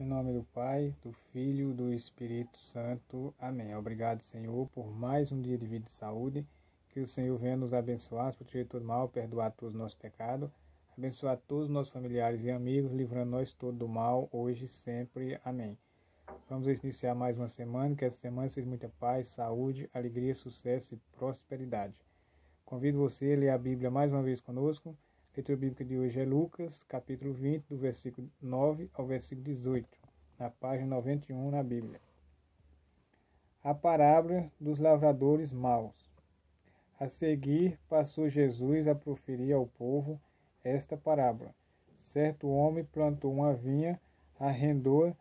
Em nome do Pai, do Filho do Espírito Santo. Amém. Obrigado, Senhor, por mais um dia de vida e saúde. Que o Senhor venha nos abençoar, proteger todo mal, perdoar todos os nossos pecados, abençoar todos os nossos familiares e amigos, livrando nós todos do mal, hoje e sempre. Amém. Vamos iniciar mais uma semana, que essa semana seja muita paz, saúde, alegria, sucesso e prosperidade. Convido você a ler a Bíblia mais uma vez conosco. Leitura bíblica de hoje é Lucas, capítulo 20, do versículo 9 ao versículo 18, na página 91 na Bíblia. A parábola dos lavradores maus. A seguir, passou Jesus a proferir ao povo esta parábola. Certo homem plantou uma vinha, arrendou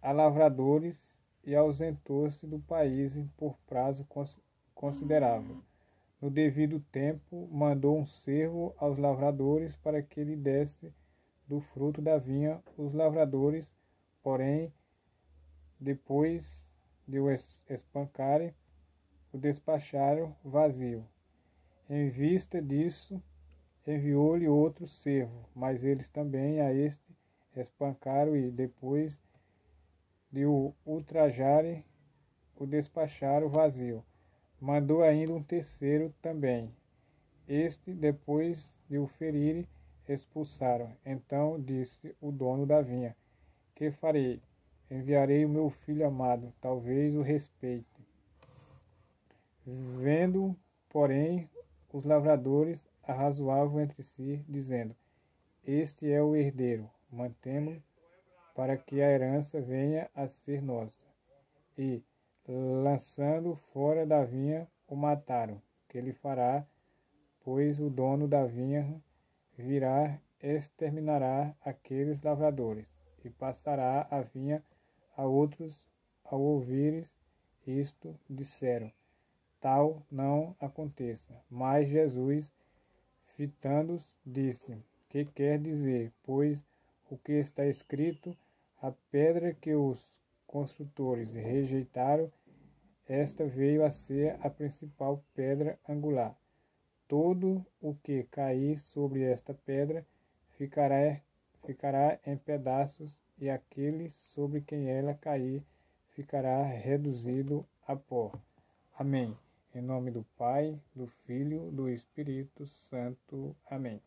a lavradores e ausentou-se do país por prazo considerável. No devido tempo, mandou um servo aos lavradores para que lhe desse do fruto da vinha. Os lavradores, porém, depois de o espancarem, o despacharam vazio. Em vista disso, enviou-lhe outro servo, mas eles também a este espancaram e, depois de o ultrajarem, o despacharam vazio. Mandou ainda um terceiro também. Este, depois de o ferir, expulsaram. Então disse o dono da vinha: Que farei? Enviarei o meu filho amado, talvez o respeite. Vendo, porém, os lavradores arrazoavam entre si, dizendo: Este é o herdeiro, mantemo para que a herança venha a ser nossa. E, lançando fora da vinha, o mataram. Que ele fará, pois o dono da vinha virá, exterminará aqueles lavradores, e passará a vinha a outros, ao ouvires isto, disseram: Tal não aconteça. Mas Jesus, fitando-os, disse: Que quer dizer? Pois o que está escrito, a pedra que os construtores rejeitaram, esta veio a ser a principal pedra angular. Todo o que cair sobre esta pedra ficará, ficará em pedaços, e aquele sobre quem ela cair ficará reduzido a pó. Amém. Em nome do Pai, do Filho, do Espírito Santo. Amém.